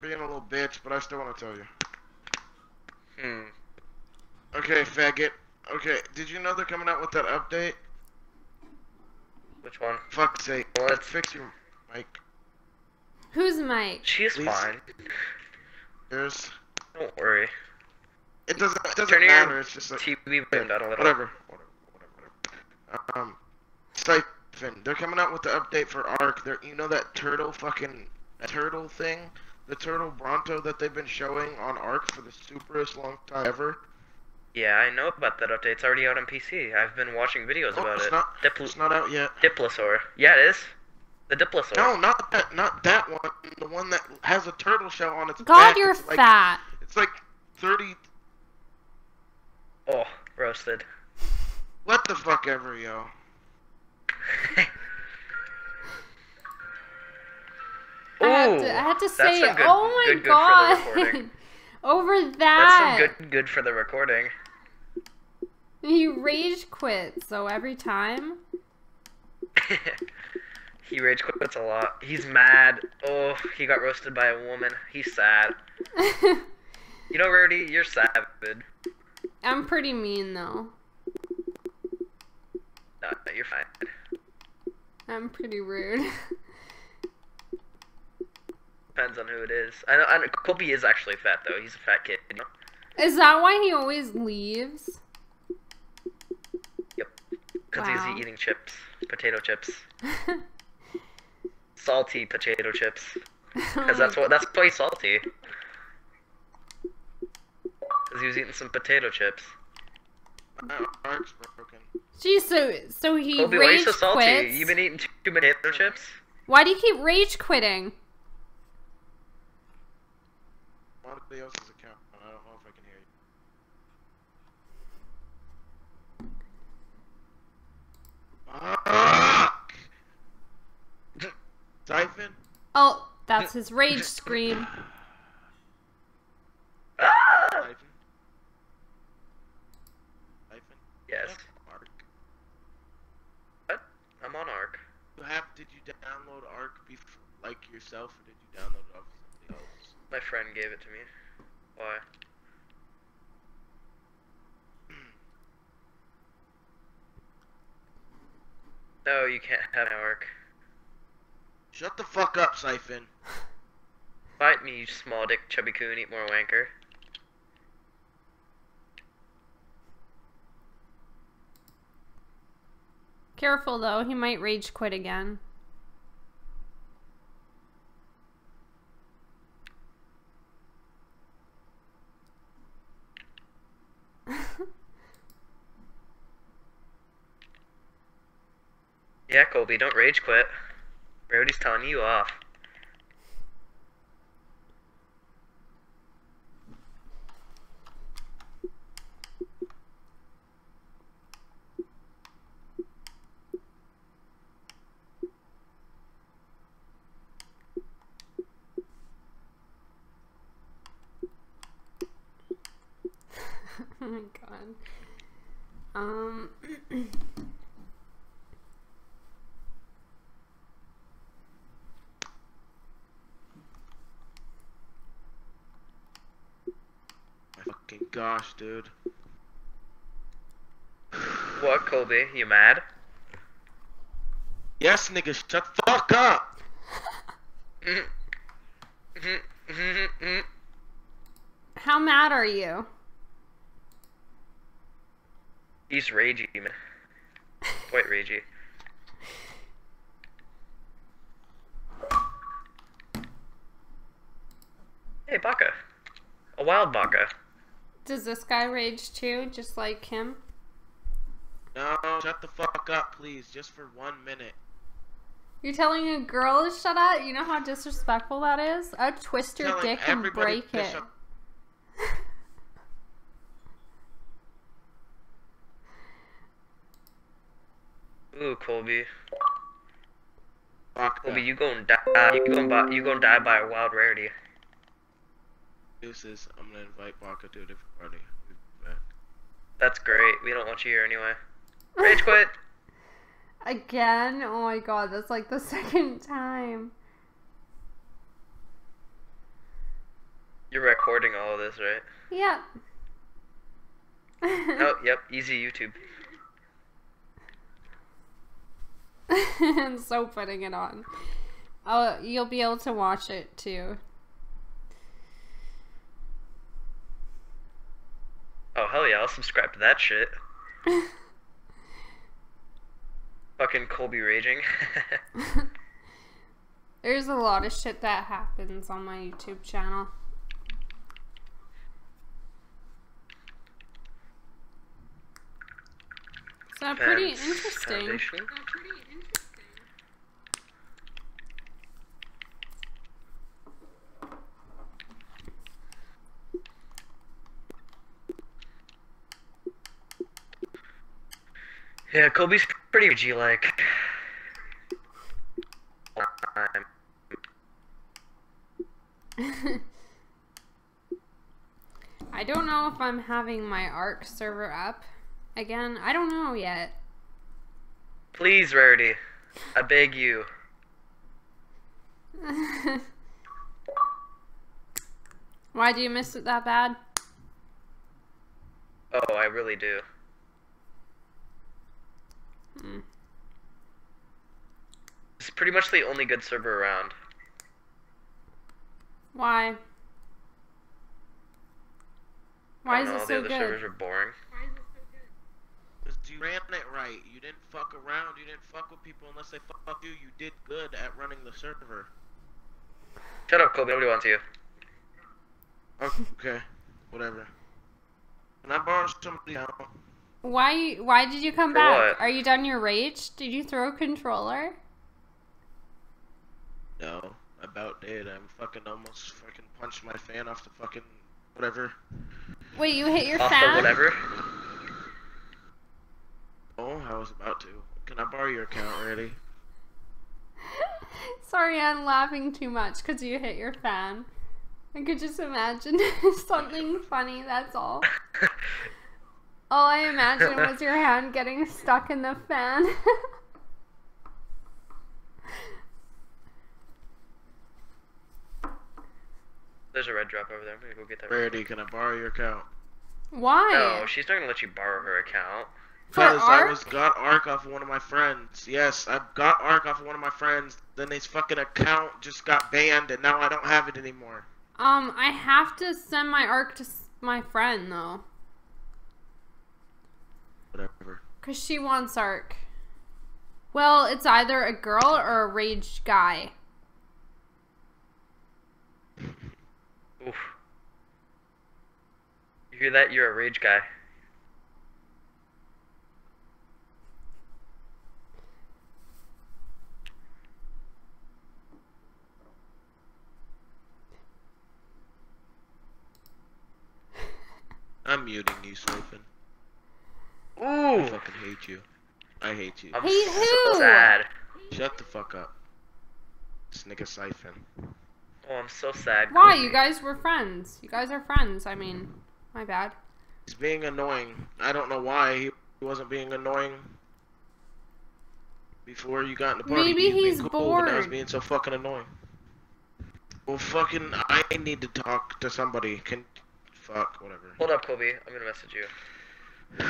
being a little bitch, but I still want to tell you. Hmm. Okay, faggot. Okay, did you know they're coming out with that update? Which one? Fuck's sake. What? Let's fix your mic. Who's Mike? She's Please. fine. Yours. Don't worry. It doesn't. It doesn't Turn your matter. It's just like TV volume down a little. whatever. Whatever. Whatever. Whatever. Um, Siphon. They're coming out with the update for Ark. They're you know that turtle fucking that turtle thing, the turtle Bronto that they've been showing on Ark for the superest long time ever. Yeah, I know about that update. It's already out on PC. I've been watching videos Oh, about it's it. not. Dipl- It's not out yet. Diplosaur. Yeah, it is. The Diplosaur. No, not that. Not that one. The one that has a turtle shell on its God, back. God, you're it's like, fat. It's like thirty. Oh, roasted. What the fuck ever, yo. I had to, I had to say, good- oh my good- good god. Over That's that. some good good for the recording. He rage quit, so every time. he rage quits a lot. He's mad. Oh, he got roasted by a woman. He's sad. You know, Rarity, you're savage. I'm pretty mean though. No, you're fine. I'm pretty rude. Depends on who it is. I know, I know Kobe is actually fat though. He's a fat kid. You know? Is that why he always leaves? Yep. Because Wow. he's eating chips, potato chips, salty potato chips. Because that's what that's why he's salty. Because he was eating some potato chips. My Ark's broken. Geez, so so he Kobe, why are you so salty? quits. You've been eating two potato chips. Why do you keep rage quitting? On somebody else's account. I don't know if I can hear you. Fuck! Siphon? Oh, that's his rage scream. Ah! Siphon? Siphon? Yes. Ark. What? I'm on Ark. Have, did you download Ark bef- like yourself, or did you download it off somebody else? My friend gave it to me. Why? No, oh, you can't have my Ark. Shut the fuck up, Siphon. Bite me, you small dick chubby coon, eat more wanker. Careful though, he might rage quit again. Yeah, Colby, don't rage quit. Rowdy's telling you off. oh my god. Um. My fucking gosh, dude. What, Colby? You mad? Yes, nigga, shut the fuck up! How mad are you? He's ragey, man. Quite ragey. Hey, Baka. A wild Baka. Does this guy rage too, just like him? No, shut the fuck up, please, just for one minute. You're telling a girl to shut up? You know how disrespectful that is? I'd twist your Telling dick and break it. Ooh, Colby. Fuck Colby, that. you gon' die. You gon' buy, you gon' die by a wild rarity. Deuces. I'm gonna invite Baka to a different party. We'll be back. That's great. We don't want you here anyway. Rage quit. Again? Oh my god, that's like the second time. You're recording all of this, right? Yep. Oh, yep. Easy YouTube. and so putting it on. Oh, you'll be able to watch it too. Hell yeah! I'll subscribe to that shit. Fucking Colby raging. There's a lot of shit that happens on my YouTube channel. So pretty Fence interesting. Yeah, Kobe's pretty G like. I don't know if I'm having my Ark server up again. I don't know yet. Please, Rarity. I beg you. Why do you miss it that bad? Oh, I really do. Hmm. It's pretty much the only good server around. Why? Why I is don't it know, so the servers good? are boring. Why is it so good? Because you ran it right. You didn't fuck around. You didn't fuck with people unless they fuck you. You did good at running the server. Shut up, Kobe. Nobody wants you. Okay, whatever. Can I borrow somebody out? Why? Why did you come For back? what? Are you done your rage? Did you throw a controller? No, I about did. I fucking almost fucking punched my fan off the fucking whatever. Wait, you hit your Off fan? whatever. Oh, I was about to. Can I borrow your account already? Sorry, I'm laughing too much because you hit your fan. I could just imagine something funny. That's all. All I imagined was your hand getting stuck in the fan. There's a red drop over there. I'm gonna go get that. Rarity, can I borrow your account? Why? No, she's not gonna let you borrow her account. Because I was got Ark off of one of my friends. Yes, I got Ark off of one of my friends. Then his fucking account just got banned, and now I don't have it anymore. Um, I have to send my Ark to my friend though, Whatever. cause she wants Ark. Well, it's either a girl or a rage guy. Oof. You hear that? You're a rage guy. I'm muting you, Siphon. I Ooh. fucking hate you. I hate you. I'm Hate so who? sad. Shut the fuck up. This nigga Siphon. Oh, I'm so sad. Why? Kobe. You guys were friends. You guys are friends. I mean, my bad. He's being annoying. I don't know why he wasn't being annoying before you got in the party. Maybe He was being he's cool, but now he's bored. being so fucking annoying. Well, fucking, I need to talk to somebody. Can, fuck, whatever. Hold up, Kobe. I'm gonna message you.